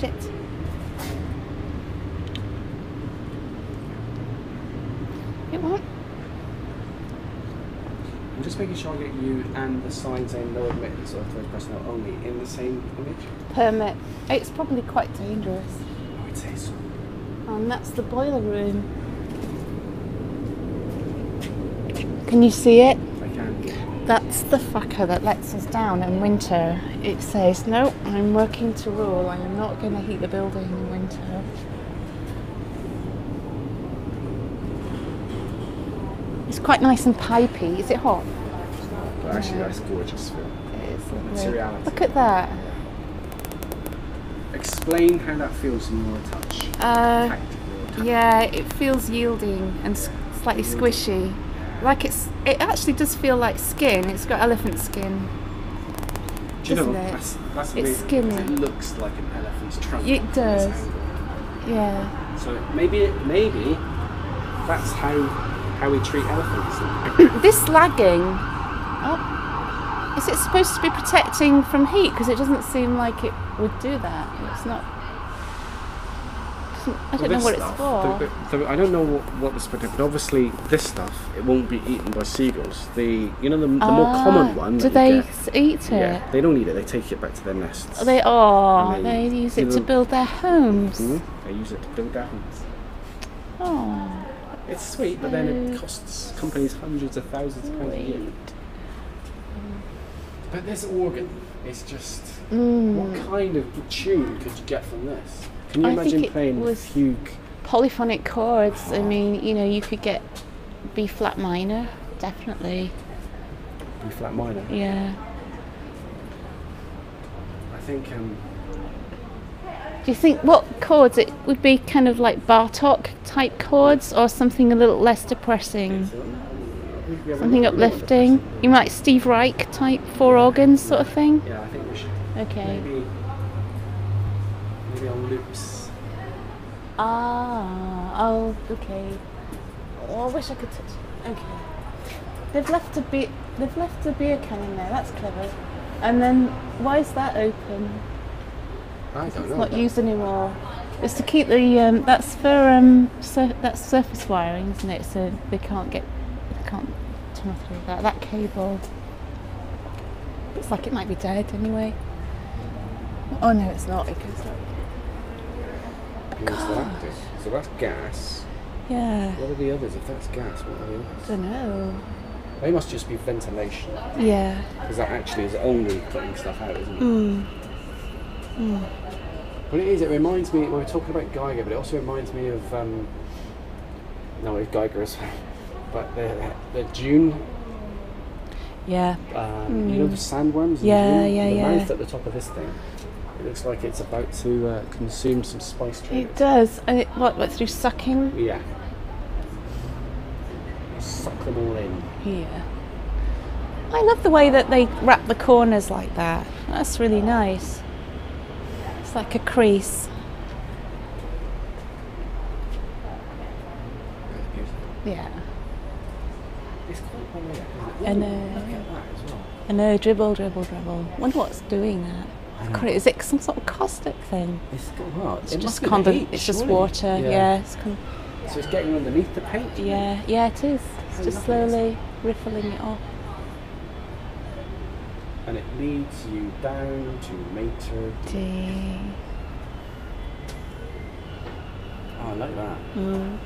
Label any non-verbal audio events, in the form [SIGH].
shit. It won't. I'm just making sure I get you and the sign saying no admittance or third personnel only in the same image. Permit. It's probably quite dangerous. Oh, I would say so. And that's the boiler room. Can you see it? That's the fucker that lets us down in winter. It says, no, I'm working to rule. I am not going to heat the building in winter. It's quite nice and pipey. Is it hot? But actually, that's gorgeous. It is. Look at that. Explain how that feels in your touch. Uh, yeah, it feels yielding and slightly squishy. Like it's, it actually does feel like skin. It's got elephant skin. Do you know, it? that's, that's It's skinny. It looks like an elephant's trunk. It does. Yeah. So maybe, maybe that's how how we treat elephants. [COUGHS] This lagging. Oh, is it supposed to be protecting from heat? Because it doesn't seem like it would do that. It's not. I don't know what it's stuff, for. the- the- the- I don't know what, what this protect, but obviously this stuff it won't be eaten by seagulls. The you know the, the more Ah, common one. Do they get- eat it? Yeah, they don't eat it. They take it back to their nests. They oh, they, they- use it to build their homes. Mhm. They use it to build their homes. Oh, It's sweet, but then it costs companies hundreds of thousands of pounds a year. But this organ is just Mm. what kind of tune could you get from this? Can you I think imagine it playing was- fugue? Polyphonic chords. I mean, you know, you could get B flat minor, definitely. B flat minor. Yeah. I think um, Do you think what chords it would be kind of like Bartok type chords or something a little less depressing? Something uplifting? You might Steve Reich type four organs sort of thing? Yeah, I think we should Okay. maybe maybe on loops. Ah, oh, okay. Oh, I wish I could touch. Okay. They've left a beer. They've left a beer can in there. That's clever. And then why is that open? I don't It's know. not used anymore. It's to keep the. Um, that's for um. Sur- that's surface wiring, isn't it? So they can't get. They can't turn off that. That cable. Looks like it might be dead anyway. Oh no, it's not. Because What's that? So that's gas. yeah, What are the others? If that's gas, what are the others? don't know. They must just be ventilation, Yeah. because that actually is only putting stuff out, isn't it? Mm. Well, it is. It reminds me. We were talking about Giger, but it also reminds me of. Um, no, it's Giger as well. But the the Dune. Yeah. Um, You know the sandworms. in Yeah, Dune? yeah, the yeah. mouth at the top of this thing. It looks like it's about to uh, consume some spice It does. And it, what, what, through sucking? Yeah. Suck them all in. Yeah. I love the way that they wrap the corners like that. That's really nice. It's like a crease. Yeah. It's quite poetic, isn't it? I Ooh, know. Look at that as well. I know, dribble, dribble, dribble. wonder what's doing that. Is it some sort of caustic thing? It's what? It's it just must be the conden- heat, It's just water. Yeah. it's con- So it's getting underneath the paint. yeah. Yeah, it is. It's just slowly riffling it off. And it leads you down to Mater. D. Oh, I like that. Mm.